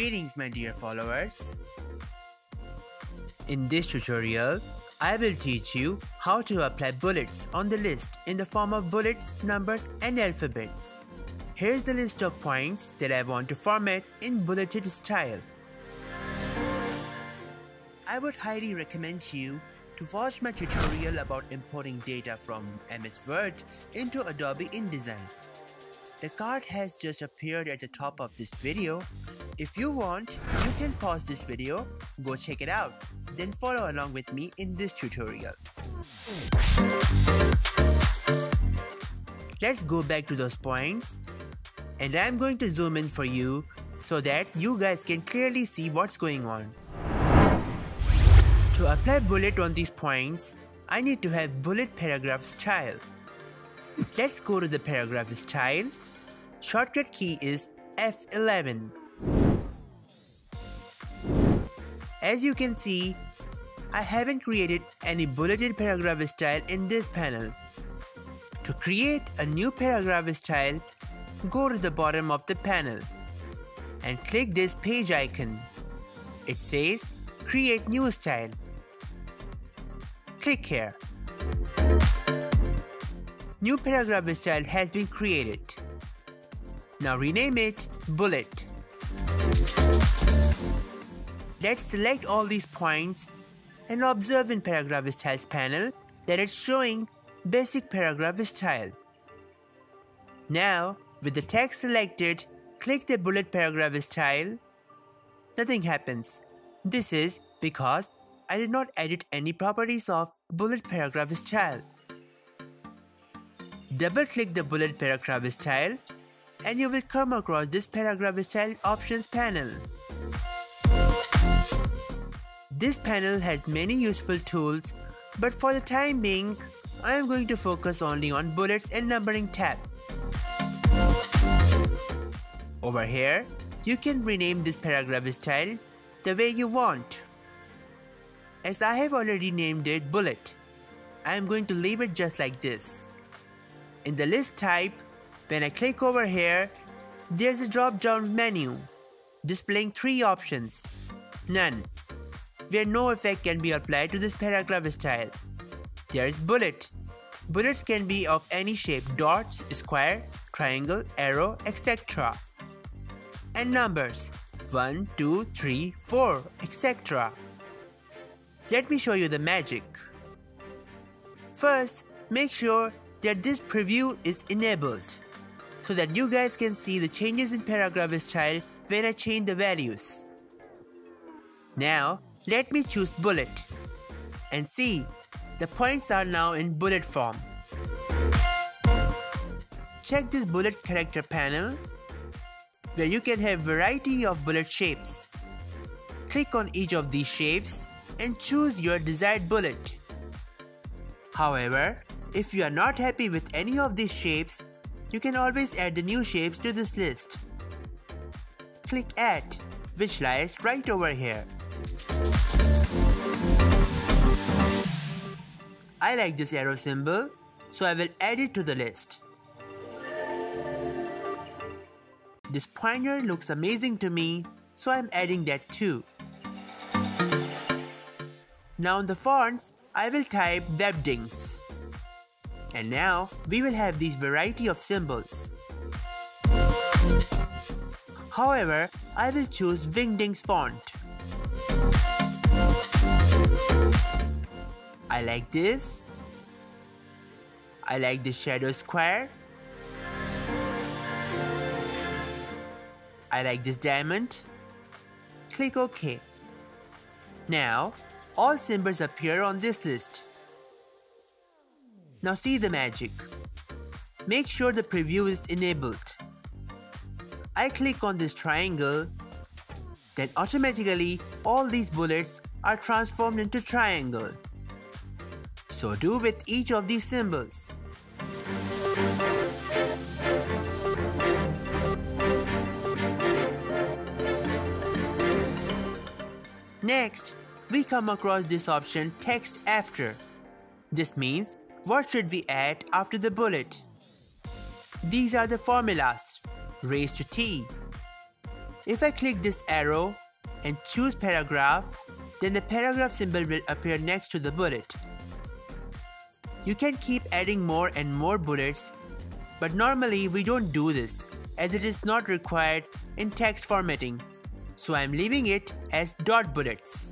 Greetings my dear followers. In this tutorial, I will teach you how to apply bullets on the list in the form of bullets, numbers and alphabets. Here's the list of points that I want to format in bulleted style. I would highly recommend you to watch my tutorial about importing data from MS Word into Adobe InDesign. The card has just appeared at the top of this video. If you want, you can pause this video, go check it out, then follow along with me in this tutorial. Let's go back to those points and I'm going to zoom in for you so that you guys can clearly see what's going on. To apply bullet on these points, I need to have bullet paragraph style. Let's go to the paragraph style Shortcut key is F11. As you can see, I haven't created any bulleted paragraph style in this panel. To create a new paragraph style, go to the bottom of the panel and click this page icon. It says create new style. Click here. New paragraph style has been created. Now rename it Bullet. Let's select all these points and observe in Paragraph Styles panel that it's showing Basic Paragraph Style. Now, with the text selected, click the Bullet Paragraph Style. Nothing happens. This is because I did not edit any properties of Bullet Paragraph Style. Double click the Bullet Paragraph Style and you will come across this paragraph style options panel. This panel has many useful tools, but for the time being, I am going to focus only on bullets and numbering tab. Over here, you can rename this paragraph style the way you want. As I have already named it bullet, I am going to leave it just like this. In the list type, when I click over here, there's a drop down menu displaying three options. None, where no effect can be applied to this paragraph style. There is bullet. Bullets can be of any shape dots, square, triangle, arrow, etc. And numbers 1, 2, 3, 4, etc. Let me show you the magic. First, make sure that this preview is enabled so that you guys can see the changes in paragraph style when I change the values. Now, let me choose bullet and see the points are now in bullet form. Check this bullet character panel where you can have variety of bullet shapes. Click on each of these shapes and choose your desired bullet. However, if you are not happy with any of these shapes, you can always add the new shapes to this list. Click Add, which lies right over here. I like this arrow symbol, so I will add it to the list. This pointer looks amazing to me, so I'm adding that too. Now in the fonts, I will type Webdings. And now we will have these variety of symbols. However, I will choose Wingdings font. I like this. I like the shadow square. I like this diamond. Click OK. Now, all symbols appear on this list. Now see the magic. Make sure the preview is enabled. I click on this triangle, then automatically all these bullets are transformed into triangle. So do with each of these symbols. Next, we come across this option text after. This means what should we add after the bullet? These are the formulas raised to t. If I click this arrow and choose paragraph, then the paragraph symbol will appear next to the bullet. You can keep adding more and more bullets, but normally we don't do this as it is not required in text formatting, so I'm leaving it as dot bullets.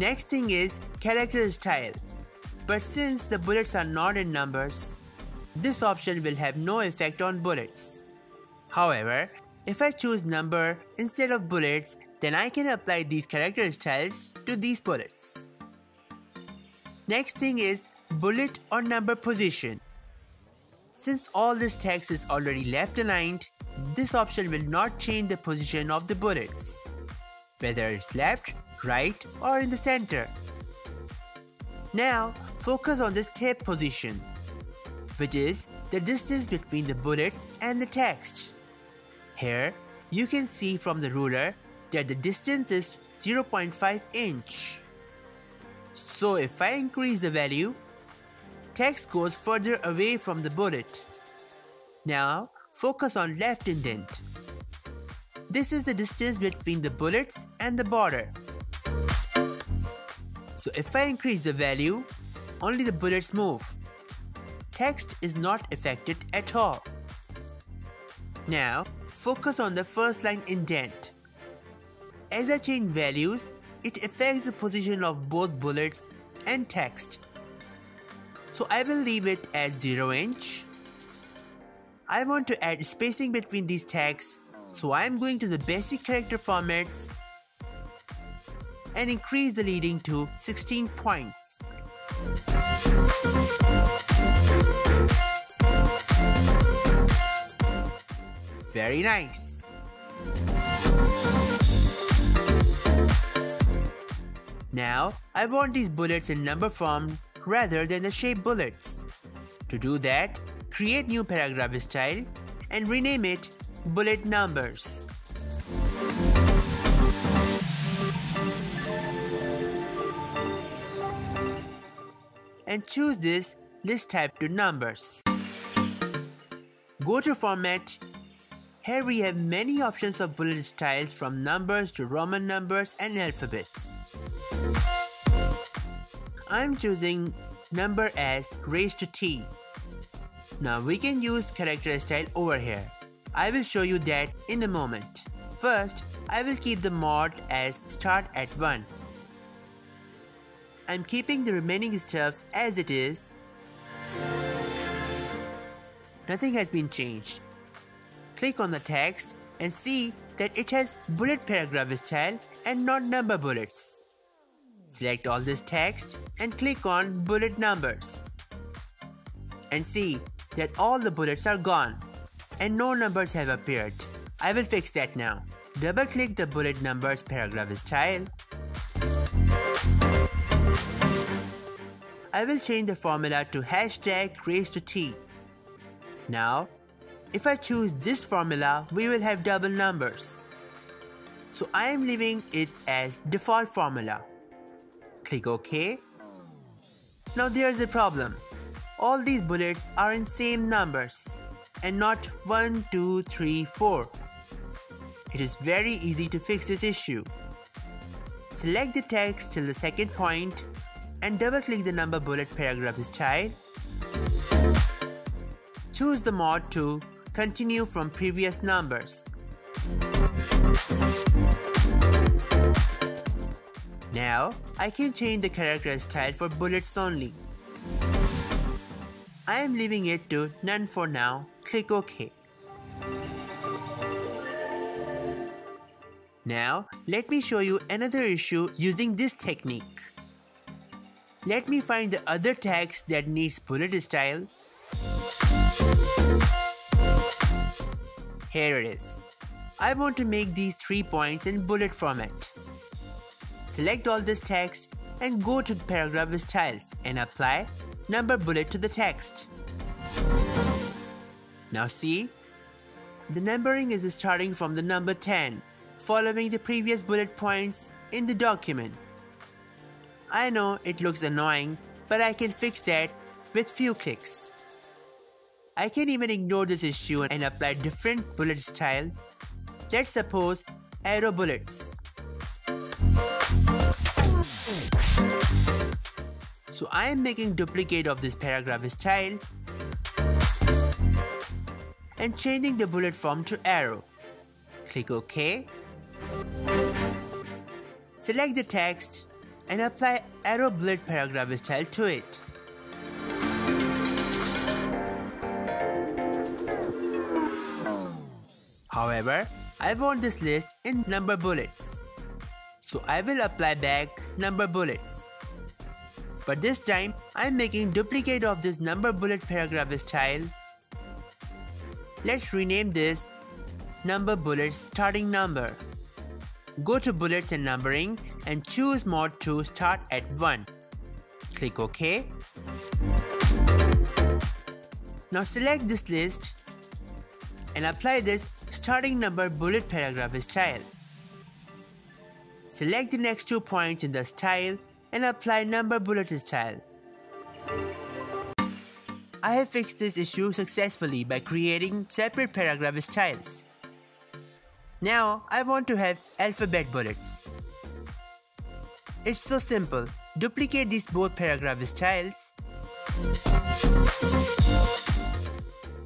Next thing is character style, but since the bullets are not in numbers, this option will have no effect on bullets. However, if I choose number instead of bullets, then I can apply these character styles to these bullets. Next thing is bullet or number position. Since all this text is already left aligned, this option will not change the position of the bullets, whether it's left, right or in the center. Now focus on this tab position, which is the distance between the bullets and the text. Here, you can see from the ruler that the distance is 0.5 inch. So if I increase the value, text goes further away from the bullet. Now, focus on left indent. This is the distance between the bullets and the border. So if I increase the value, only the bullets move. Text is not affected at all. Now, focus on the first line indent. As I change values, it affects the position of both bullets and text. So I will leave it as 0 inch. I want to add spacing between these tags, so I am going to the basic character formats and increase the leading to 16 points. Very nice. Now, I want these bullets in number form rather than the shape bullets. To do that, create new paragraph style and rename it bullet numbers. And choose this list type to numbers. Go to format here we have many options of bullet styles from numbers to Roman numbers and alphabets. I'm choosing number as raised to T. Now we can use character style over here. I will show you that in a moment. First, I will keep the mode as start at 1. I'm keeping the remaining stuffs as it is. Nothing has been changed click on the text and see that it has bullet paragraph style and not number bullets. Select all this text and click on bullet numbers. And see that all the bullets are gone and no numbers have appeared. I will fix that now. Double click the bullet numbers paragraph style. I will change the formula to hashtag raised to T. Now if I choose this formula, we will have double numbers. So I am leaving it as default formula. Click OK. Now there's a problem. All these bullets are in same numbers and not 1, 2, 3, 4. It is very easy to fix this issue. Select the text till the second point and double click the number bullet paragraph style. Choose the mode to continue from previous numbers. Now, I can change the character style for bullets only. I am leaving it to none for now, click OK. Now, let me show you another issue using this technique. Let me find the other text that needs bullet style Here it is. I want to make these three points in bullet format. Select all this text and go to paragraph styles and apply number bullet to the text. Now see, the numbering is starting from the number 10, following the previous bullet points in the document. I know it looks annoying, but I can fix that with few clicks. I can even ignore this issue and apply different bullet style. Let's suppose arrow bullets. So I am making duplicate of this paragraph style and changing the bullet form to arrow. Click OK. Select the text and apply arrow bullet paragraph style to it. However, I want this list in number bullets. So I will apply back number bullets. But this time, I'm making duplicate of this number bullet paragraph style. Let's rename this number bullets starting number. Go to bullets and numbering and choose mode to start at 1. Click OK. Now select this list and apply this starting number bullet paragraph style. Select the next two points in the style and apply number bullet style. I have fixed this issue successfully by creating separate paragraph styles. Now I want to have alphabet bullets. It's so simple. Duplicate these both paragraph styles.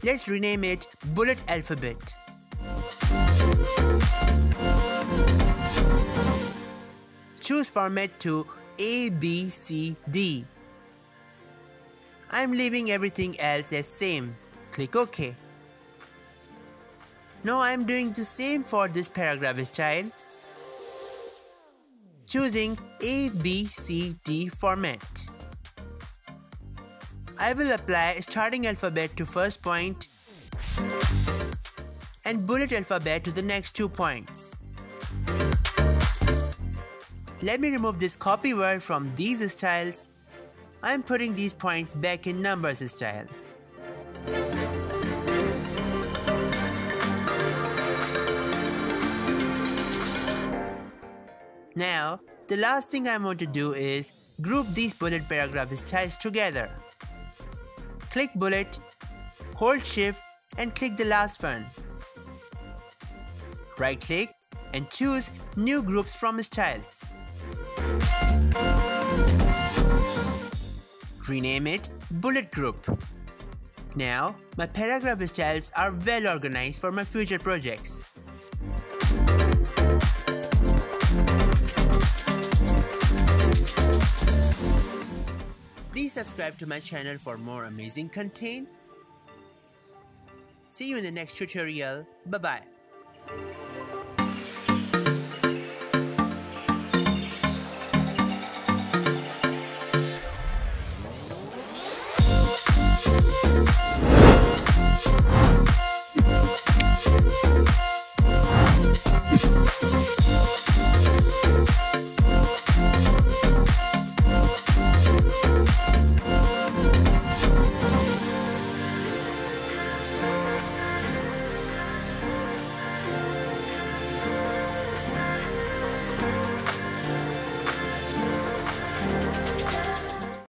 Let's rename it bullet alphabet. Choose format to A, B, C, D. I'm leaving everything else as same. Click OK. Now I'm doing the same for this paragraph style. Choosing A, B, C, D format. I will apply starting alphabet to first point and bullet alphabet to the next two points. Let me remove this copy word from these styles. I'm putting these points back in numbers style. Now, the last thing I want to do is group these bullet paragraph styles together. Click bullet, hold shift and click the last one. Right click and choose new groups from styles. Rename it Bullet Group. Now, my paragraph styles are well organized for my future projects. subscribe to my channel for more amazing content. See you in the next tutorial. Bye bye.